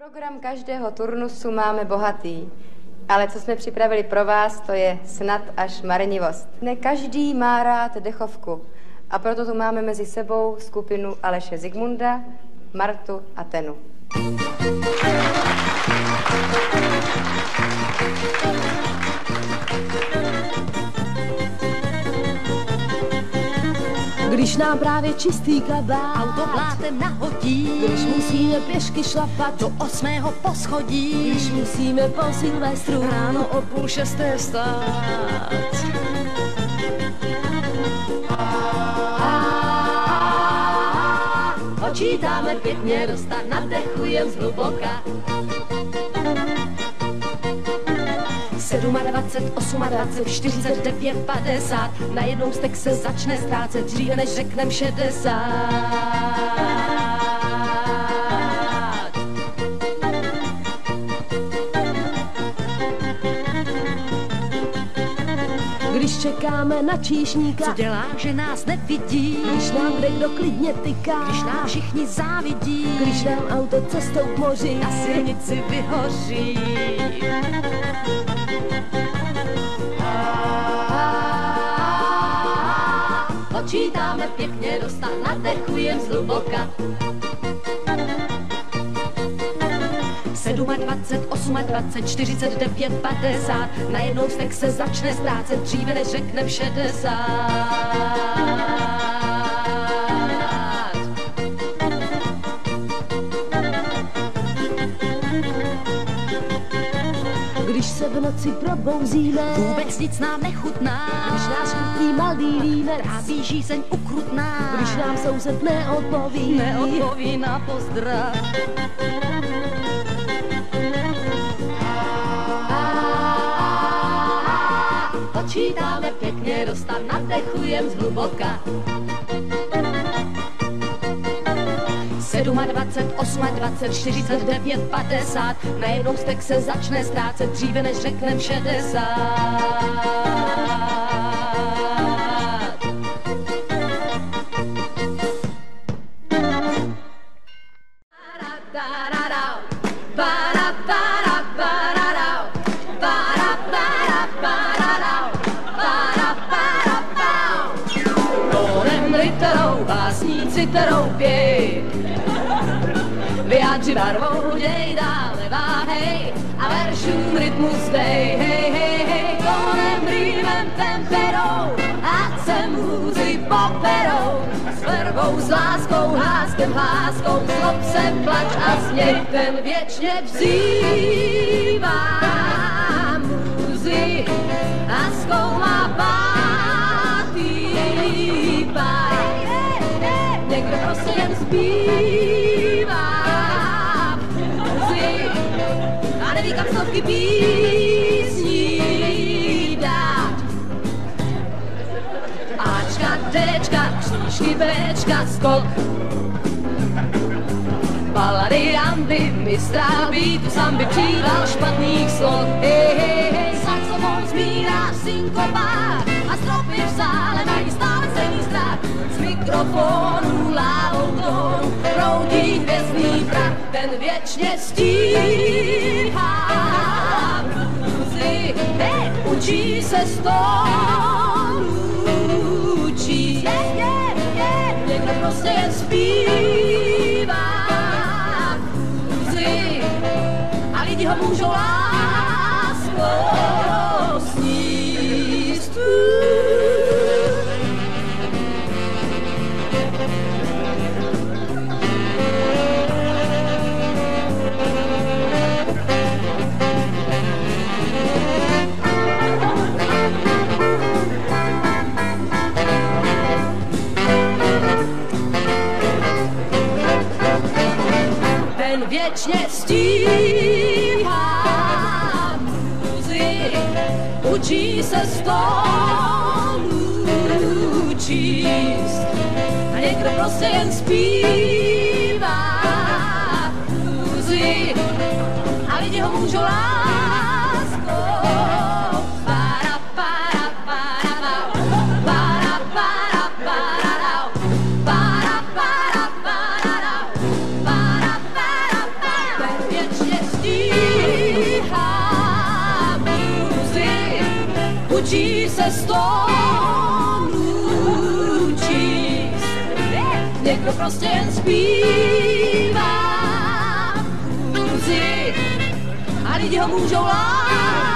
Program každého turnusu máme bohatý, ale co jsme připravili pro vás, to je snad až marnivost. Ne každý má rád dechovku a proto tu máme mezi sebou skupinu Aleše Zigmunda, Martu a Tenu. Když nám právě čistý kabát. Auto blátem nahodí Když musíme pěšky šlapat. Do osmého poschodí. Když musíme po Silvestru. Ráno o půl šesté vstát. Počítáme pěkně dostat, nadechujem zhluboka 27, 28, 49, 50 Najednou stek se začne ztrácet dříve než řeknem 60 Když čekáme na číšníka Co dělá, že nás nevidí? Když nám kde kdo klidně tyká Když nám všichni závidí? Když nám auto cestou k moři Na silnici vyhoří? Počítáme pěkně dostat, nadechujem zhluboka. 27, 28, 49, 50 Najednou stek se začne ztrácet dříve, než řeknem 60 Když se v noci probouzíme Vůbec nic nám nechutná. Když nás chytlí malý línek Trápí žízeň ukrutná. Když nám soused neodpoví neodpoví na pozdrav Počítáme pěkně dostat, nadechujem zhluboka 27, 28, 49, 50 Najednou stek se začne ztrácet dříve, než řeknem 60 básníci teroupěj Vyjádři barvou, děj dále váhej A veršům rytmus dej, hej, hej, hej Tónem, rýmem, temperou Ať se můzy poperou. S vervou, s láskou, háskem, hláskou Zlob se, plač a směch ten věčně vzývá Můzy a zkoumá prostě jen zpívá Můzy a neví kam stovky písní dát Ačka, Dčka, křížky, Bčka, skok Balady, amby, mistra beatu, sám by přidal špatných slov. Hej, hej, hej, saxofon zmírá synkopát a stropy v sále mají stále stejný strach. Z tónu proudí hvězdný prach, ten věčně stíhá bluesy. Hej, učí se z tónů číst. Někdo prostě jen zpívá bluesy a lidi ho můžou láskou věčně stíhá muzy, učí se tónů číst. A někdo prostě jen zpívá. Muzy a lidi ho můžou láskou učí se stónů číst. Někdo prostě jen zpívá kůzi a lidi ho můžou lát